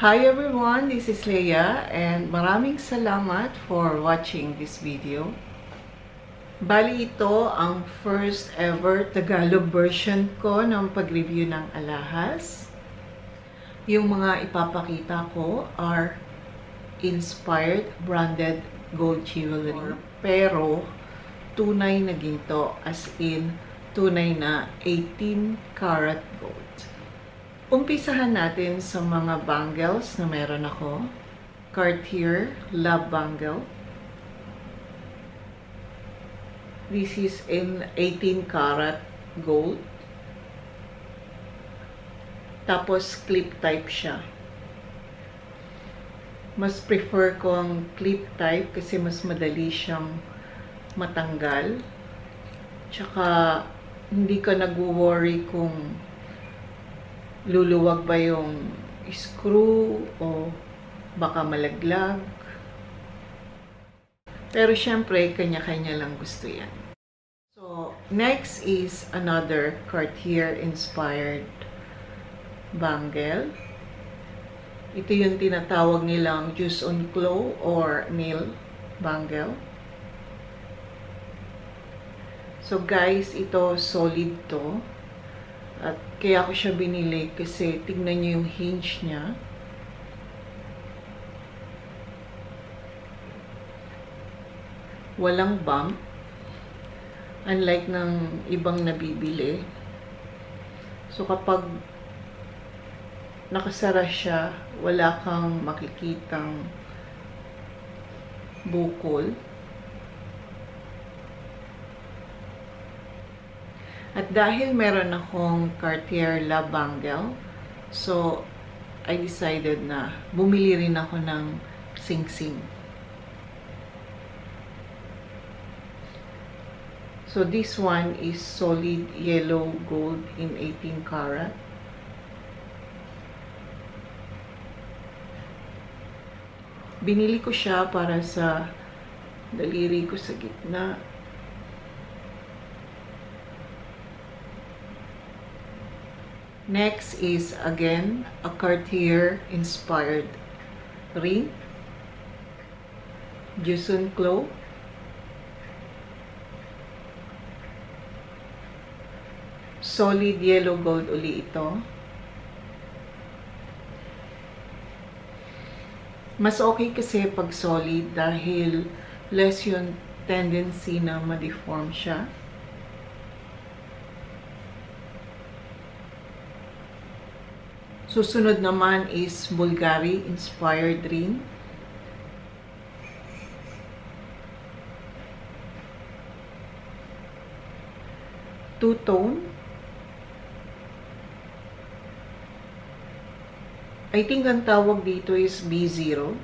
Hi everyone, this is Leia and maraming salamat for watching this video. Bali ito ang first ever Tagalog version ko ng pag-review ng alahas. Yung mga ipapakita ko are inspired branded gold jewelry. Pero tunay na ginto as in tunay na 18 karat gold. Umpisahan natin sa mga bangles na meron ako. Cartier Love Bangle. This is in 18 karat gold. Tapos clip type siya. Mas prefer ko ang clip type kasi mas madali siyang matanggal. Tsaka hindi ka nag-worry kung luluwag ba yung screw o baka malaglag. Pero syempre, kanya-kanya lang gusto yan. So, next is another Cartier-inspired bangle. Ito yung tinatawag nilang juice on claw or nail bangle. So guys, ito solid to. At kaya ko siya binili kasi tignan niyo yung hinge niya. Walang bump. Unlike ng ibang nabibili. So kapag nakasara siya, wala kang makikitang bukol. At dahil meron akong Cartier La Bangle, so I decided na bumili rin ako ng sing-sing. So this one is solid yellow gold in 18 karat. Binili ko siya para sa daliri ko sa gitna. Next is again a Cartier inspired ring. Jusun Clo. Solid yellow gold uli ito. Mas okay kasi pag solid dahil less yung tendency na ma-deform siya. Susunod naman is Bulgari inspired ring. Two-tone. I think ang tawag dito is B0.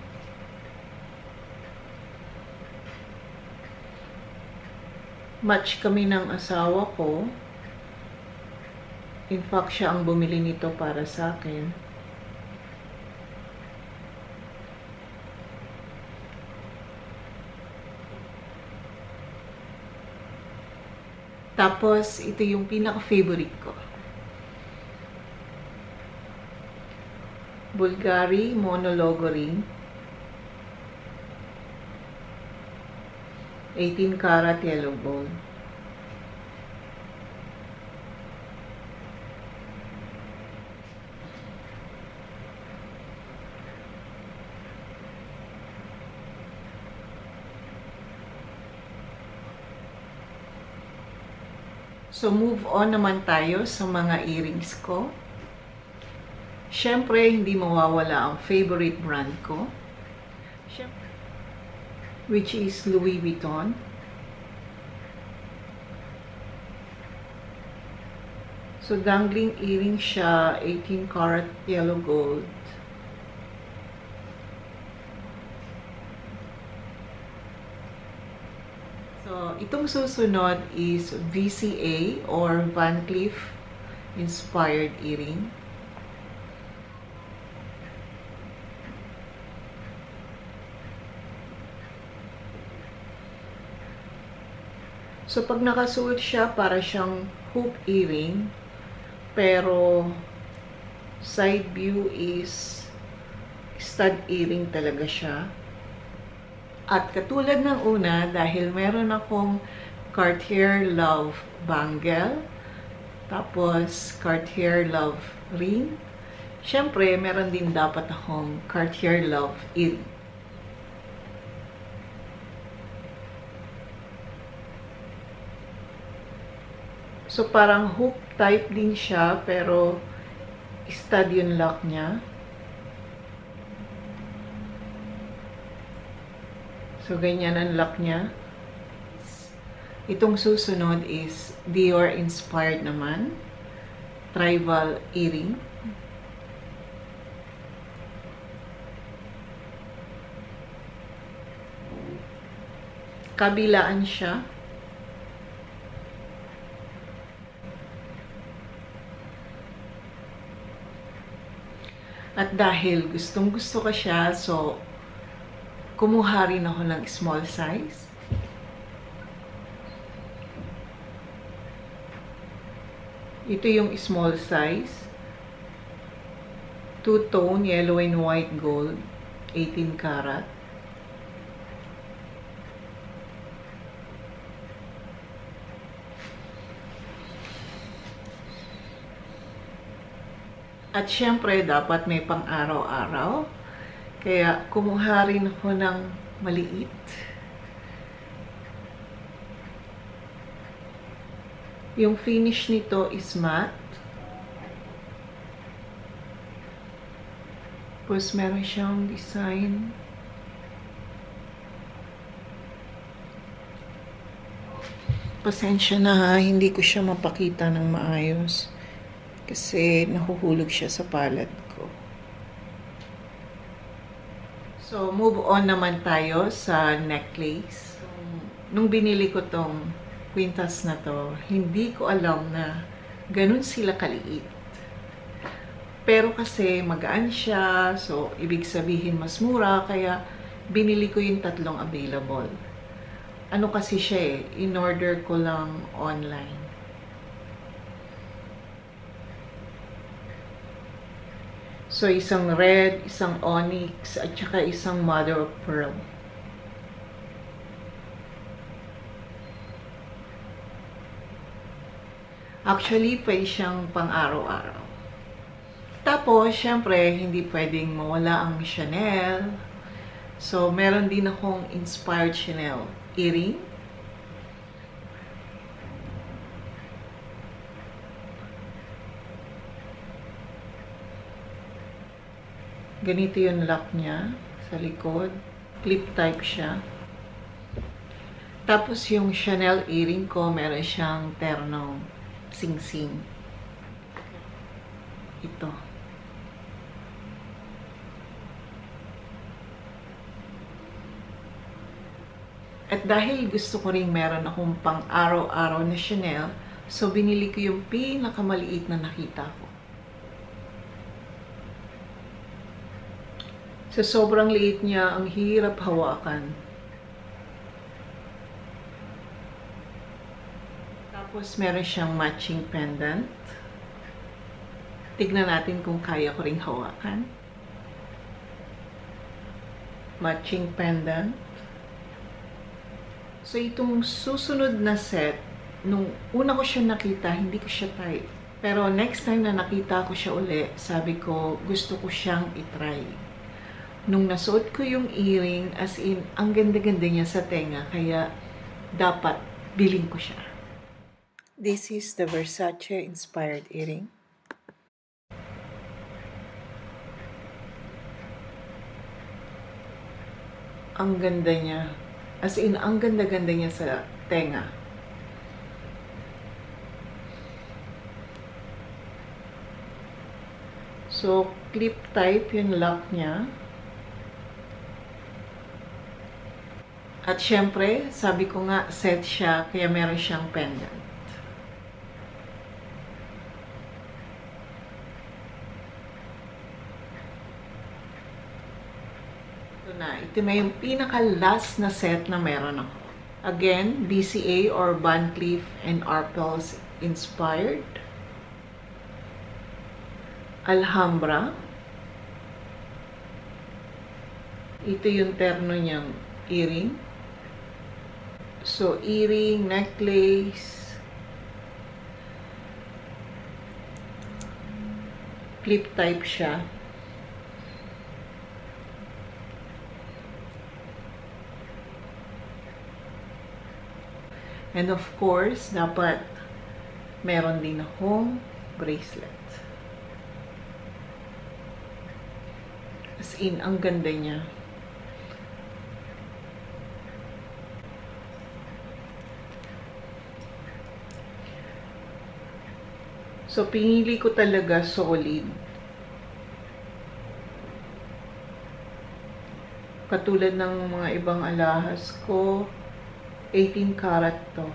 Match kami ng asawa ko. In fact, siya ang bumili nito para sa akin. Tapos, ito yung pinaka-favorite ko. Bulgari Monologo Ring. 18 karat yellow gold. So, move on naman tayo sa mga earrings ko. Siyempre, hindi mawawala ang favorite brand ko. Which is Louis Vuitton. So, dangling earring siya, 18 karat yellow gold. So, itong susunod is VCA or Van Cleef inspired earring. So, pag nakasuot siya, para siyang hoop earring. Pero, side view is stud earring talaga siya. At katulad ng una, dahil meron akong Cartier Love bangle, tapos Cartier Love ring, syempre meron din dapat akong Cartier Love earring. So, parang hook type din siya, pero stud yung lock niya. So, ganyan ang lock niya. Itong susunod is Dior inspired naman. Tribal earring. Kabilaan siya. At dahil gustong gusto ko siya, so kumuha rin ako ng small size. Ito yung small size. Two-tone, yellow and white gold, 18 karat. At syempre, dapat may pang-araw-araw. Kaya, kumuha rin ako ng maliit. Yung finish nito is matte. Tapos, meron siyang design. Pasensya na ha, hindi ko siya mapakita ng maayos. Kasi nahuhulog siya sa palad ko. So, move on naman tayo sa necklace. Nung binili ko tong quintas na to, hindi ko alam na ganun sila kaliit. Pero kasi magaan siya, so ibig sabihin mas mura, kaya binili ko yung tatlong available. Ano kasi siya eh, in-order ko lang online. So, isang red, isang onyx, at saka isang mother of pearl. Actually, pwede siyang pang-araw-araw. Tapos, syempre, hindi pwedeng mawala ang Chanel. So, meron din akong inspired Chanel earring. Ganito yung lock niya sa likod. Clip type siya. Tapos yung Chanel earring ko, meron siyang ternong sing-sing. Ito. At dahil gusto ko rin meron akong pang araw-araw na Chanel, so binili ko yung pinakamaliit na nakita ko. Sa sobrang liit niya, ang hirap hawakan. Tapos meron siyang matching pendant. Tignan natin kung kaya ko ring hawakan. Matching pendant. So itong susunod na set, nung una ko siya nakita, hindi ko siya type. Pero next time na nakita ko siya uli, sabi ko, gusto ko siyang itry nung nasuot ko yung earring, as in, ang ganda-ganda niya sa tenga, kaya dapat biling ko siya. This is the Versace inspired earring. Ang ganda niya. As in, ang ganda-ganda niya sa tenga. So, clip type yung lock niya. At syempre, sabi ko nga, set siya, kaya meron siyang pendant. Ito na. Ito na yung pinaka-last na set na meron ako. Again, BCA or Van Cleef and Arpels inspired. Alhambra. Ito yung terno niyang earring. So, earring, necklace, clip type siya. And of course, dapat meron din akong bracelet. As in, ang ganda niya. So, pinili ko talaga solid. Katulad ng mga ibang alahas ko, 18 karat to.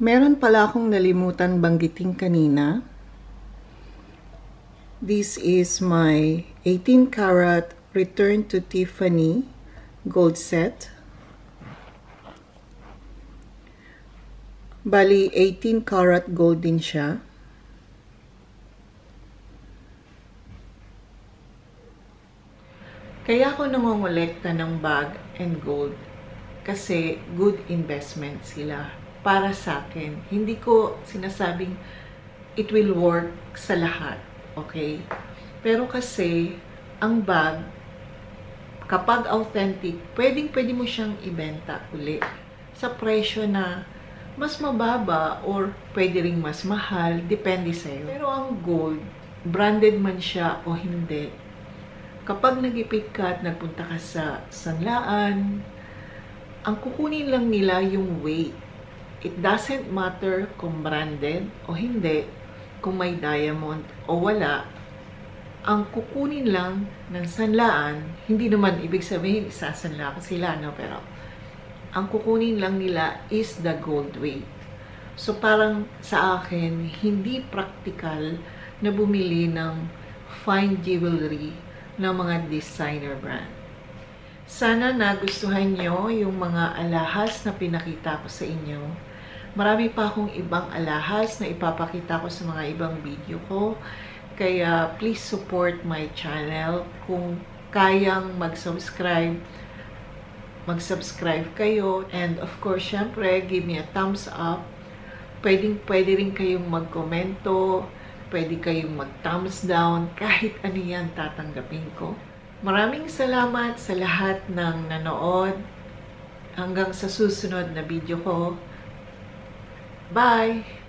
Meron pala akong nalimutan banggitin kanina. This is my 18 karat Return to Tiffany gold set. Bali, 18 karat gold din siya. Kaya ako nangongolekta ng bag and gold kasi good investment sila para sa akin. Hindi ko sinasabing it will work sa lahat, okay? Pero kasi, ang bag, kapag authentic, pwedeng pwede mo siyang ibenta uli sa presyo na mas mababa or pwede ring mas mahal, depende sa'yo. Pero ang gold, branded man siya o hindi, kapag nagipit ka at nagpunta ka sa sanlaan, ang kukunin lang nila yung weight It doesn't matter kung branded o hindi, kung may diamond o wala. Ang kukunin lang ng sanlaan, hindi naman ibig sabihin isasanla ka sila, no? Pero ang kukunin lang nila is the gold weight. So parang sa akin, hindi practical na bumili ng fine jewelry ng mga designer brand. Sana nagustuhan nyo yung mga alahas na pinakita ko sa inyo Marami pa akong ibang alahas na ipapakita ko sa mga ibang video ko. Kaya please support my channel. Kung kayang mag-subscribe, mag-subscribe kayo. And of course, syempre, give me a thumbs up. Pwedeng, pwede rin kayong mag-komento. Pwede kayong mag-thumbs down. Kahit ano yan, tatanggapin ko. Maraming salamat sa lahat ng nanood. Hanggang sa susunod na video ko. Bye!